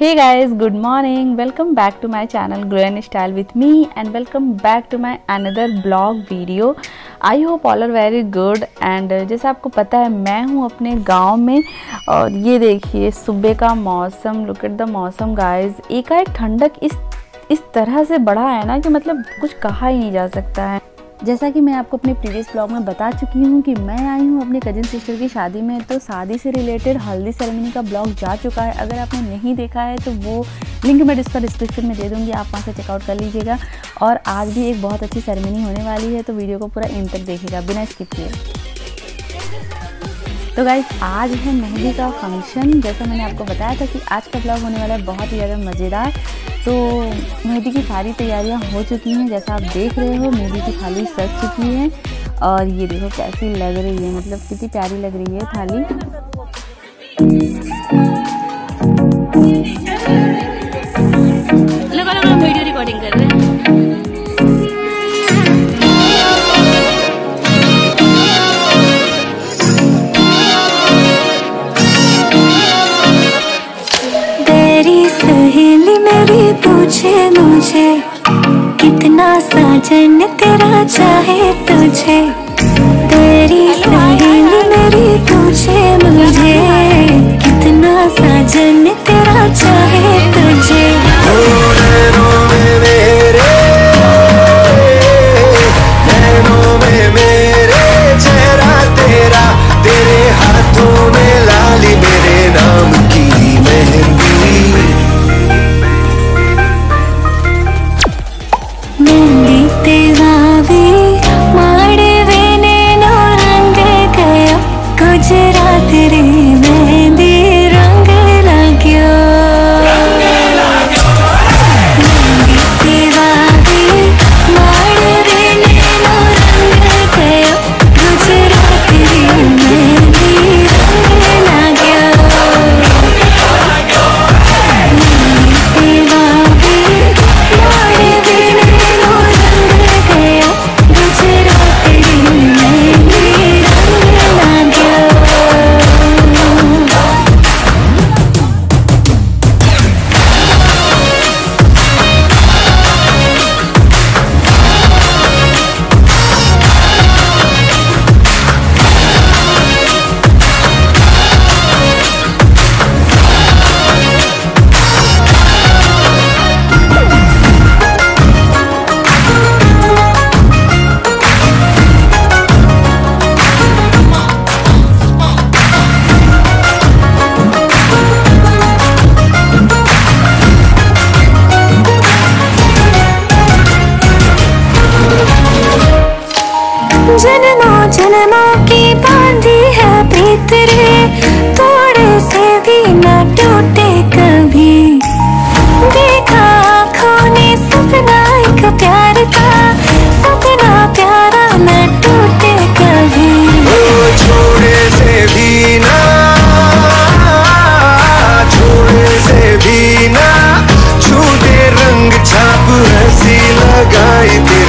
Hey guys good morning welcome back to my channel growing style with me and welcome back to my another blog video I hope all are very good and जैसे आपको पता है, मैं हूँ अपने गाँव में, और ये देखिए, सुबह का मौसम लुक एट द मौसम गाइस एकाएक ठंडक इस इस तरह से बढ़ा है ना कि मतलब कुछ कहा ही नहीं जा सकता है। जैसा कि मैं आपको अपने प्रीवियस ब्लॉग में बता चुकी हूँ कि मैं आई हूँ अपने कजिन सिस्टर की शादी में तो शादी से रिलेटेड हल्दी सेरेमनी का ब्लॉग जा चुका है। अगर आपने नहीं देखा है तो वो लिंक मैं इसका डिस्क्रिप्शन में दे दूँगी, आप वहाँ से चेकआउट कर लीजिएगा। और आज भी एक बहुत अच्छी सेरेमनी होने वाली है तो वीडियो को पूरा इन तक देखिएगा, बिना स्किप किए। तो गाइज़ आज है मेहंदी का फ़ंक्शन जैसा मैंने आपको बताया था कि आज का ब्लॉग होने वाला है, बहुत ही ज़्यादा मज़ेदार। तो मेहंदी की सारी तैयारियाँ हो चुकी हैं, जैसा आप देख रहे हो, मेहंदी की थाली सज चुकी है। और ये देखो कैसी लग रही है मतलब कितनी प्यारी लग रही है थाली। रिकॉर्डिंग कर रहे हैं। पूछे मुझे कितना साजन तेरा चाहे तुझे। तेरी सहेली मेरी तुझे मुझे। कितना साजन तेरा चाहे gaitin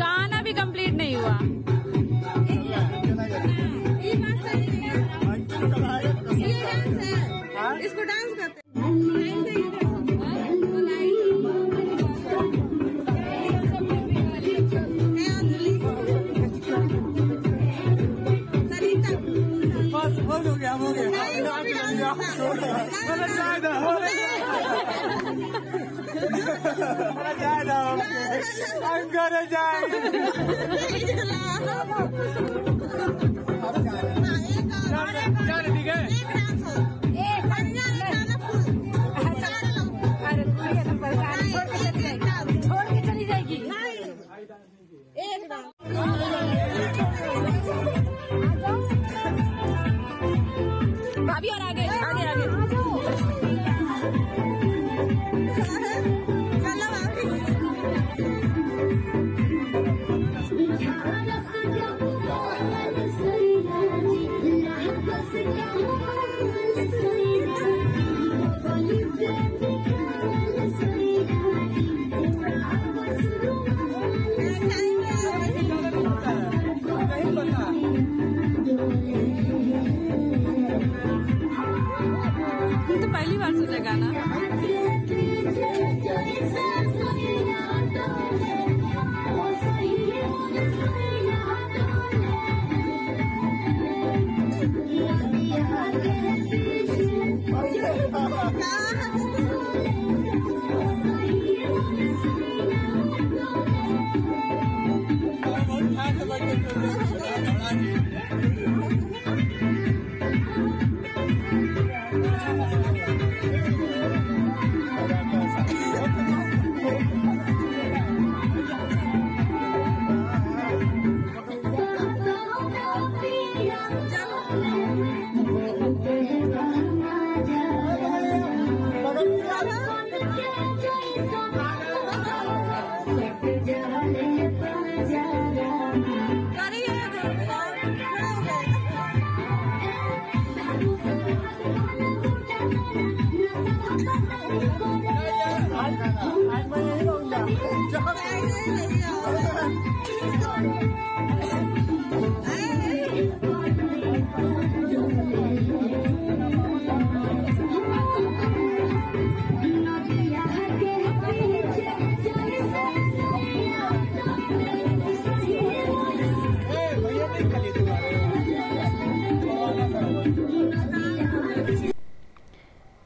गाना भी कंप्लीट नहीं हुआ। है है इसको डांस करते हैं। है हो गया। हो गया I'm gonna die. I'm gonna die. I'm gonna die.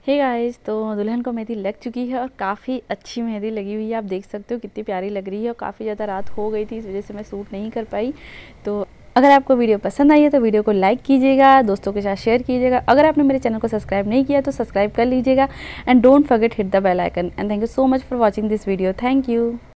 Hey hey guys तो दुल्हन को मेहंदी लग चुकी है और काफ़ी अच्छी मेहंदी लगी हुई है। आप देख सकते हो कितनी प्यारी लग रही है और काफ़ी ज़्यादा रात हो गई थी, इस वजह से मैं सूट नहीं कर पाई। तो अगर आपको वीडियो पसंद आई है तो वीडियो को लाइक कीजिएगा, दोस्तों के साथ शेयर कीजिएगा। अगर आपने मेरे चैनल को सब्सक्राइब नहीं किया तो सब्सक्राइब कर लीजिएगा। And don't forget hit the bell icon and thank you so much for watching this video thank you